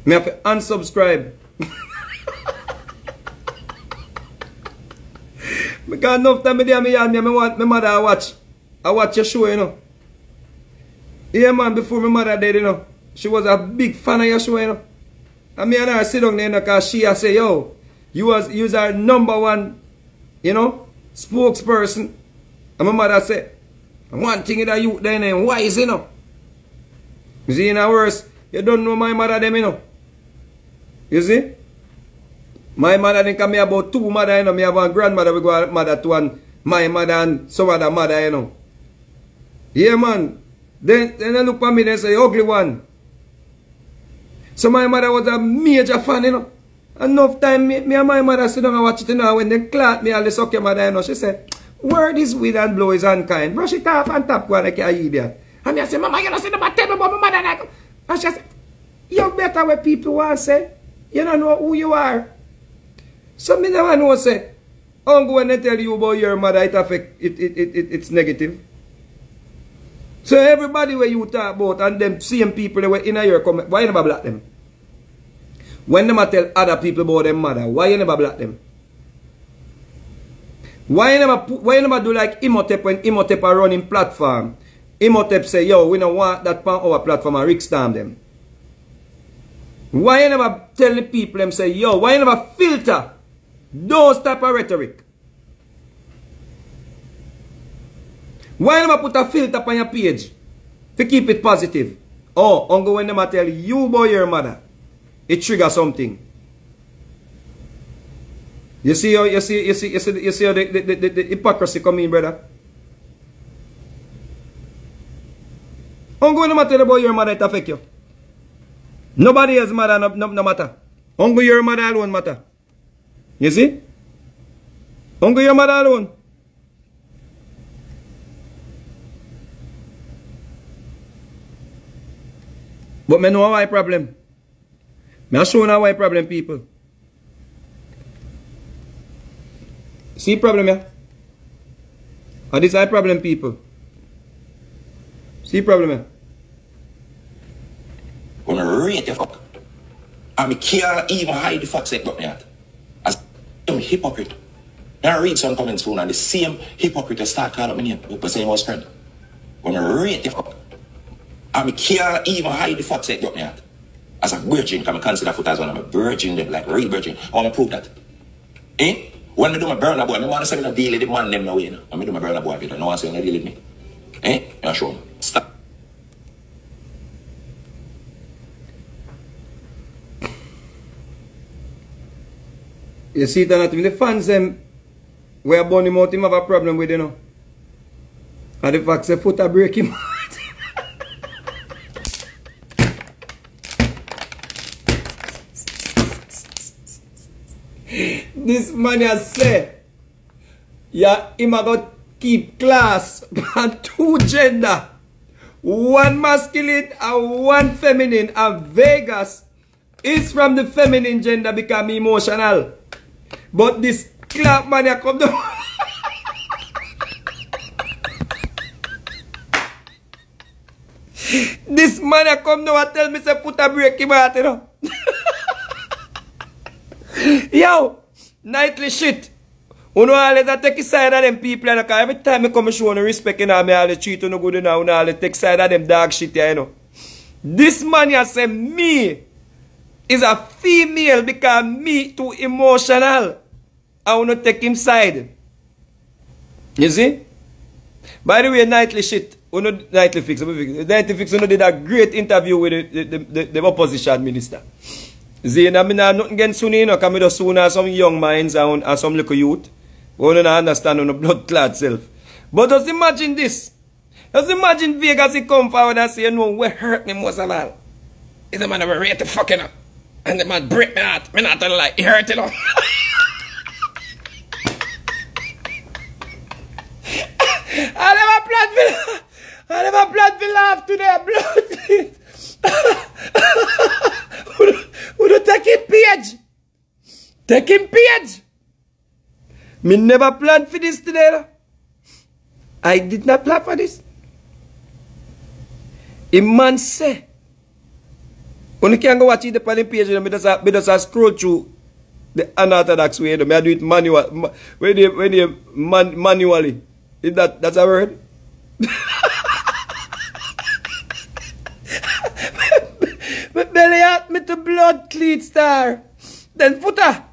Me have to unsubscribe. Because enough time me there, me yard me, me my mother I watch. I watch your show, you know. Yeah, man, before my mother dead, you know. She was a big fan of your show, you know. And me and her sit down there, you know, cause she I say, yo, you was, you our number one, you know, spokesperson. And my mother say, one thing that you then and wise, you know. You see, in a worse, you don't know my mother them, you know. You see? My mother didn't come about two mother, you know. Me have one grandmother, we go mother to one, my mother and some other mother, you know. Yeah, man. Then, then they look at me, they say, ugly one. So my mother was a major fan, you know. Enough time, me, me and my mother sit down and watch it, you know. When they clot me, the suck your mother, you know. She said, word is weed and blow is unkind. Brush it off and tap one like an idiot. And I say, mama, you know, say, never tell me about my mother. And she said, you better what people want say. You don't know who you are. So me never know, say, I'm going to tell you about your mother, it affect, it, it, it, it, it's negative. So everybody where you talk about and them same people that were in your comment, why you never block them? When them a tell other people about them mother, why you never block them? Why you never why you never do like Imhotep when Imhotep are running platform? Imhotep say, yo, we don't want that on our platform and Rick Storm them. Why you never tell the people them say, yo, why you never filter those type of rhetoric? Why you I put a filter on your page to keep it positive? Oh, only when them a tell you about your mother, it trigger something. You see how you see you see you see, you see how the, the, the, the hypocrisy come in, brother? Only when them a tell about your mother, it affect you. Nobody else mother no, no, no matter. Only your mother alone matter. You see? Don't go your mother alone. But me know why problem. Me show you why problem, people. See problem, yeah? And this is problem, people. See problem, yeah? Gonna rate the fuck. And me can't even hide the fuck set up yet. Some hypocrite. Now I read some comments soon and the same hypocrite will start calling me name. But saying was friend. Gonna rate the fuck. Me can't even hide the fact that me at. As a virgin, can I consider foot as one of a virgin them, like real virgin. I wanna prove that. Eh? When me do my burner boy, me wanna say not deal with the man them no way, you know. When me do my burner boy video, no one say me not deal with me. Eh? You show me. Stop. You see it or not? The fans them where out, him have a problem with you know. And the fact say foot a break him out. this man has say, yeah, him got keep class and two gender. One masculine and one feminine and Vegas is from the feminine gender become emotional. But this clap man ya kom down. this man ya kom down a tel mi se put a brek im hat, you know. Yo, nightly shit. Uno always a take side of them people, you know, cause every time I come show no respect, you know, me always treat you no good, you know, uno always take side of them dark shit, you know. This man ya say me is a female because me too emotional. I will not take him side. You see? By the way, Nightly shit, we not Nightly Fix, Nightly Fix, we not did a great interview with the, the, the, the opposition minister. See, and I mean, I'm not against Sunni, you know, because I just sooner some young minds and, and some little youth. Oh, we don't understand on the blood clot self. But just imagine this. Just imagine Vegas, he come forward and say, no, we hurt me most of all. He's a man who rate the fucking up. And the man break me heart. Me not like, he hurt it up. Me never planned for this today. I did not plan for this. A man say, when you can go watch it the the page, me just, me just scroll through the unorthodox way. Me I do it manual, when they, when they man, manually. Is that, that's a word? my belly out, me to blood cleat star. Then footer.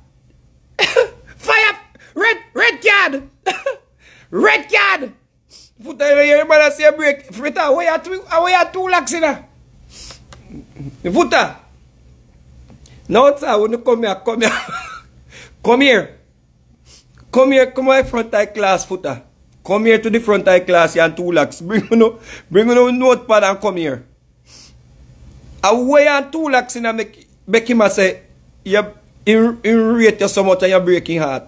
Fire Red, red card! red card! Fouta yon yon man asye brek. Fouta, awe ya tou lak sina. Fouta! Nou tsa, ou nou kom ya, kom ya. Kom here. Kom here, kom my frontal class, Fouta. Kom here to the frontal class yan tou lak. Bring yon nou, bring yon nou notepad an kom here. Awe yan tou lak sina mek, mek ima se, yon, yon rate yon somot an yon breaking heart.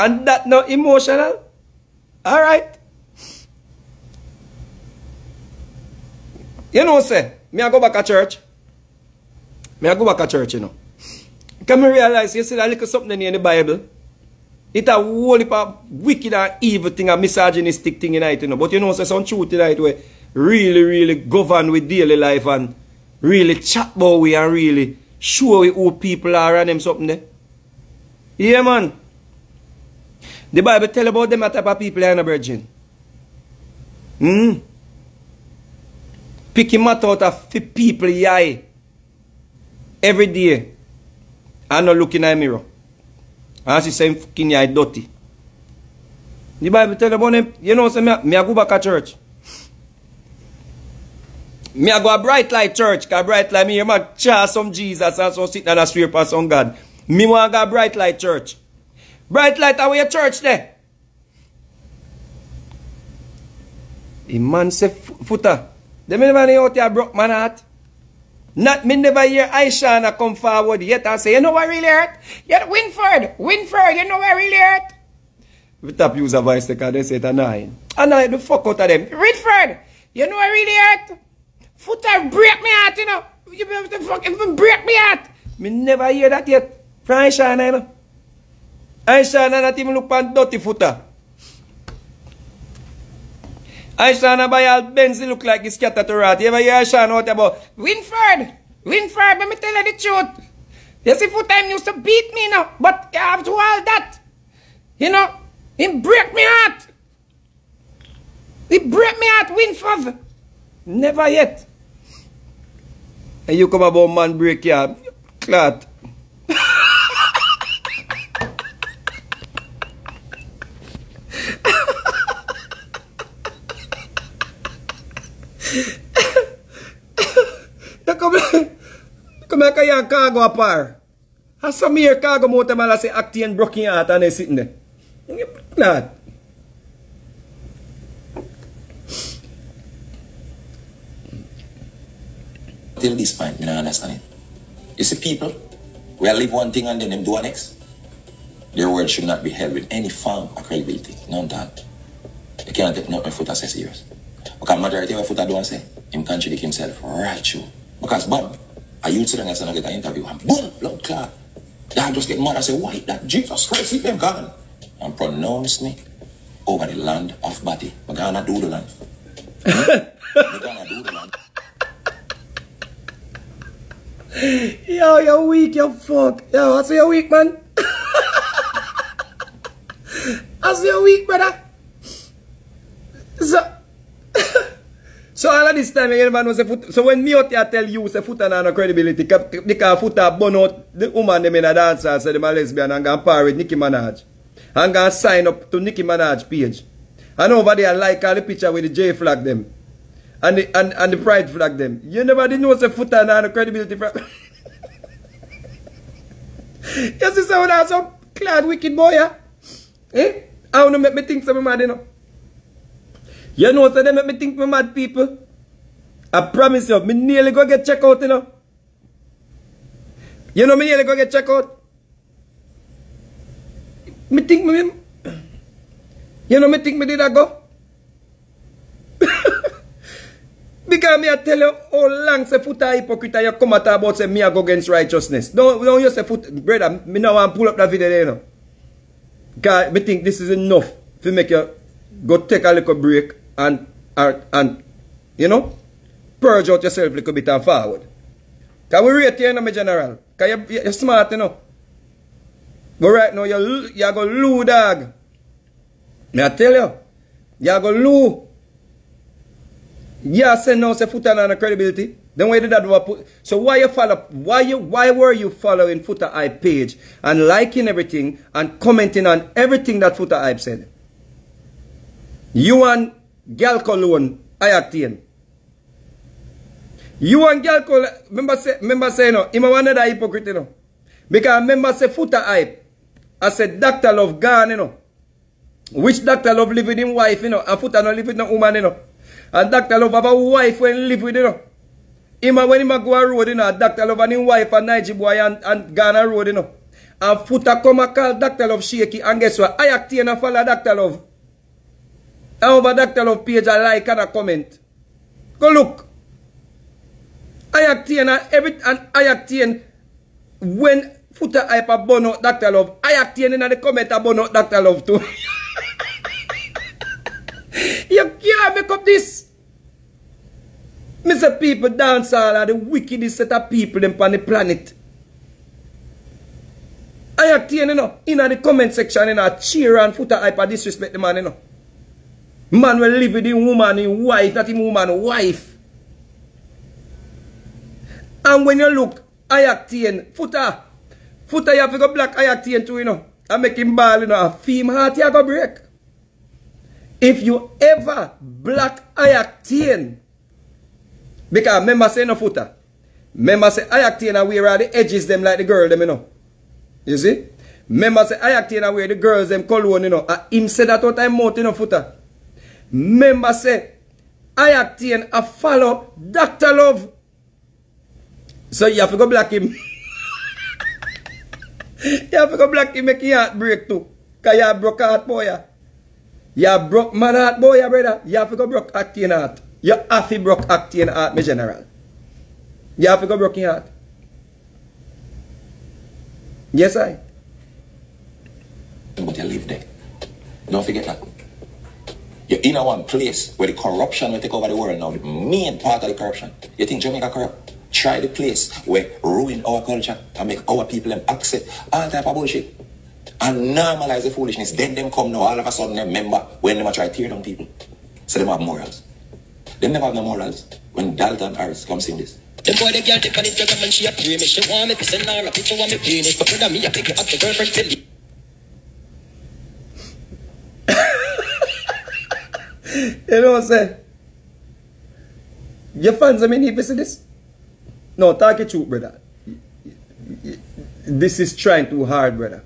And that now emotional? Alright. You know say, me I go back to church. Me I go back to church, you know. Can me realize, you see that little something in the Bible? It a whole heap of wicked and evil thing, a misogynistic thing in it, you know. But you know say, some truth in it where really, really govern with daily life and really chat about we and really show we who people are and them something there. Yeah, man. The Bible tell about them type of people and a virgin. Hmm. Picking mat out of people eye every day and not looking at mirror. And she say fucking eye dirty. The Bible tell about them, you know, say me, me a go back to church. Me a go a bright light church, cause bright light me hear man char some Jesus and some sit and a swear for some God. Me want go a bright light church. Bright light away your church there. E man se footer. Dem never know out here broke man heart. Not me never hear Aishana come forward yet and say, you know what really hurt? Yet Winford, Winford, you know what really hurt? We tap use a voice because they say it A Annoying the fuck out of them. Winford, you know what really hurt? Footer break me heart, you know. You be able to fucking break me heart. Me never hear that yet. From Aishana, you know. Ishawna not even look pan dirty foota. Ishawna by all Benz look like he's scattered to rat. You ever hear Ishawna what about Winford? Winford, let me tell you the truth. See, foot time used to beat me now, but after all that, you know, he break me heart. He break me heart, Winford. Never yet. And you come about man break your clot. you come come here kaya cargo apar. Has some here cargo they sitting there. You clot. Till this point, me not understand it. You see people, we live one thing and then do next. Their word should not be held with any form of credibility. None that. You cannot take nothing foot say serious. Because majority of foot do and say, him contradict himself right true. Because Bob, a youth student that's gonna get an interview and boom, blood clot. Dog just get mad I say, why that Jesus Christ, hit them gone. And pronounce me over the land of Batty. We're gonna do the land. We're gonna do the land. Yo, you're weak, you fuck. Yo, I see you're weak, man. I see you're weak, brother. So, so all of this time, you man a foot. So when me out here tell you, say foot and no credibility, ca- because foot a burn out the woman them in a dance hall, say them a lesbian and gonna par with Nicki Minaj. And gonna sign up to Nicki Minaj page. And over there, like all the picture with the J flag them. And the, and, and the pride flag them. You never did know say foot and no credibility from. you see some of that some clad wicked boy, yeah? Eh? I wanna make me think some mad, know. You know, so they make me think me mad people. I promise you, me nearly go get check out, you know. You know, me nearly go get check out. Me think me, you know, me think me did I go. Because me I tell you how long say foot a hypocrite you come at about say me I go against righteousness. Don't, don't you say foot, brother, me now want pull up that video there, you know. God, me think this is enough to make you go take a little break and, and, and you know, purge out yourself a little bit and forward. Because we rate you, you know, my general. Because you, you're smart, you know. But right now, you're, you're going to lose, dog. Me I tell you, you're going to lose. Yeah, say no, say Foota and credibility. Then why did that do? So why you follow? Why you? Why were you following Foota Hype page and liking everything and commenting on everything that Foota Hype said? You and Gal Cologne, I acting. You and Gal Cologne, remember say, remember say no, him a one another hypocrite, you know. Because remember say Foota Hype, I said Doctor Love gone, you know. Which Doctor Love live with him wife, you know, and Foota no live with no woman, you know. And Dr. Love have a wife when live with you know. Him a- when him go a road, you know, Dr. Love and him wife and Nige boy and, and Ghana road, you know. And Foota come and call Dr. Love shaky and guess what? I act and follow Dr. Love. And over Dr. Love page I like and a comment. Go look. I act and every and I act when Foota hype a burn out Dr. Love. I act in the comment a burn out Dr. Love too. You can't make up this. Say people dance all are the wickedest set of people them on the planet. I act here, you know, in the comment section, you know, cheer and foot hype and disrespect the man, you know. Man will live with the woman, his wife, not him woman, wife. And when you look, here, Foota, Foota, you have to go black here too, you know. I make him ball, you know, a fame heart, you go break. If you ever black Ayactane, because remember say no Foota. Remember say Ayactane and wear all the edges them like the girl them, you know. You see? Remember say Ayactane and wear the girls them cologne, you know. And him say that out time mouth, you know, Foota. Remember say I Ayactane a follow Dr. Love. So you have to go black him. you have to go black him make your heart break too. Cause you broke heart boy. You broke man heart boy, brother. You have to go broke acting heart. you have to broke acting heart, my general. You have to go broken heart. Yes, I. But you live there. Don't forget that. You're in a one place where the corruption will take over the world now. The main part of the corruption. You think Jamaica corrupt? Try the place where ruin our culture and make our people them accept all type of bullshit. And normalize the foolishness. Then them come now, all of a sudden they remember when they try to tear down people. So them have morals. Them never have no morals. When Dalton Harris comes in this. Them boy they can't take on and she a me. She want me to send her a picture of me penis. But brother me a pick up the girlfriend You know what I'm saying? Your fans, I mean, you see this? No, talk it truth, brother. This is trying too hard, brother.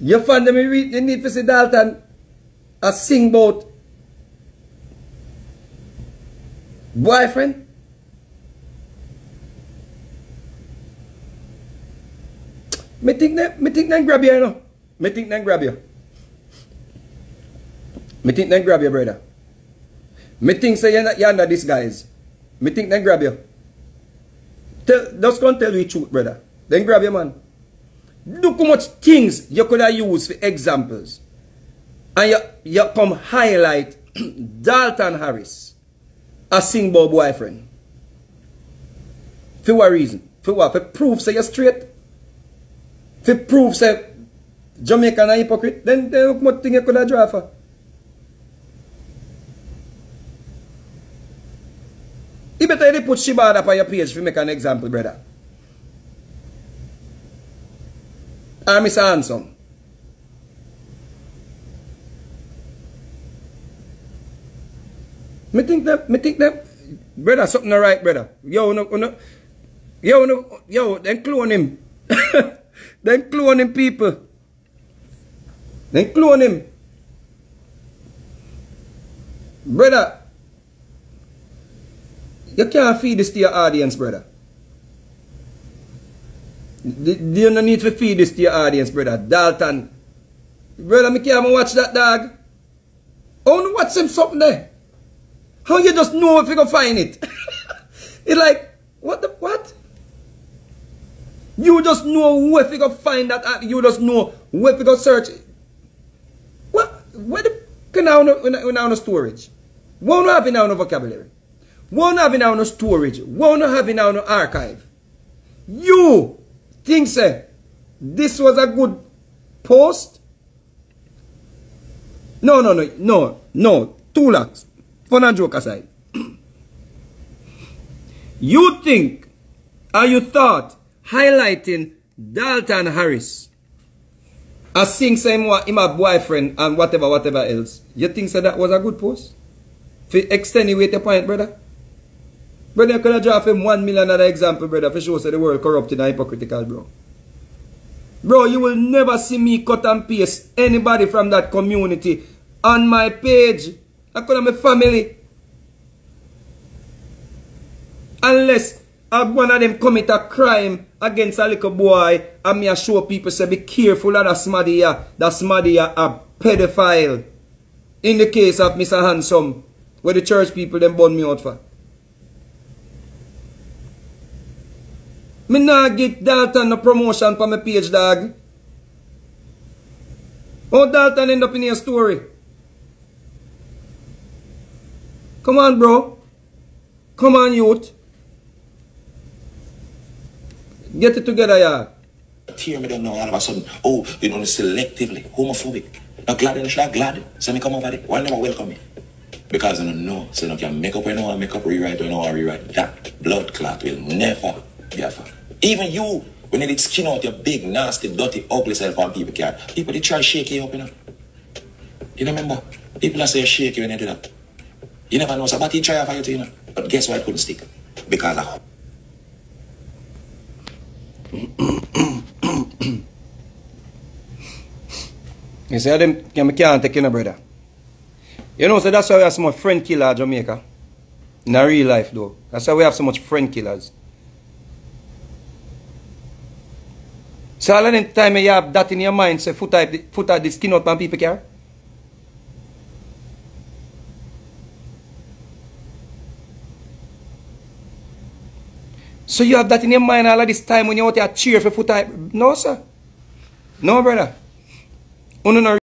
Your fans, I mean, you need to see Dalton a sing about boyfriend. Me think that, me think that grab you, you know. Me think that grab you. Me think they grab you, brother. Me think say you're, not, you're. Me think they grab you. Tell, just go and tell you truth, brother. Then grab you, man. Look how much things you could have used for examples. And you, you come highlight Dalton Harris a single boyfriend. For what reason? For what? For proof say you're straight? For proof say Jamaican a hypocrite? Then, then look what thing you could have draw for. You better you put Shibada on your page to make an example, brother. Ah, or Mr. Handsome. Me think that, me think that, brother, something alright, brother. Yo, no, no, yo, no, yo, then clone him. then clone him, people. Then clone him. Brother, you can't feed this to your audience, brother. You don't need to feed this to your audience, brother. Dalton. Brother, me can't watch that dog. No, watch him something there. How you just know if you can find it? it's like, what the, what? You just know if you can find that, you just know if you can search. It. What, where the, can I now, now, now storage? Do have in now vocabulary? Do have in now storage? Do have in now archive? You think say this was a good post? No, no, no, no, no. Two lakhs. Fun and joke aside. you think or you thought highlighting Dalton Harris as seeing same what him a boyfriend and whatever, whatever else. You think so that was a good post? For extenuate your point, brother? Brother, you could have draw him one million other example, brother, for sure say the world corrupted and hypocritical, bro. Bro, you will never see me cut and paste anybody from that community on my page. I could have my family. Unless one of them commit a crime against a little boy and me I show people say be careful of that smaddy. That smaddy a pedophile. In the case of Mr. Handsome, where the church people them burn me out for. Me not get Dalton no promotion for my page, dog. How Dalton end up in your story? Come on, bro. Come on, youth. Get it together, yeah. Tear me down now all of a sudden. Oh, you know, selectively homophobic. Not glad and not glad. So me come over there. Why never welcome me? Because I don't know. So you can make up or no make up, rewrite or I rewrite. That blood clot will never be a fact. Even you, when you did skin out your big, nasty, dirty, ugly self on people care, people they try shake you up, you know. You remember? People are say shake you when you do that. You never know, so but he try for you too, you know. But guess why it couldn't stick? Because of You see, them you can't take in a brother. You know, so that's why we have so much friend killer Jamaica. In real life, though. That's why we have so much friend killers. So alla den time you have that in your mind, say, Foota, foot out the skin out and people care. So you have that in your mind all of this time when you want to cheer for Foota. No, sir. No, brother. No